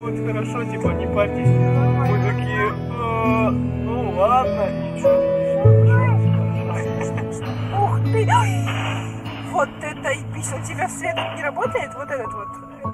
Вот хорошо, типа, не парьтесь. Мы такие, «Э, ну ладно, и что? Ух ты! Вот это эпично. У тебя а свет не работает? Вот этот вот.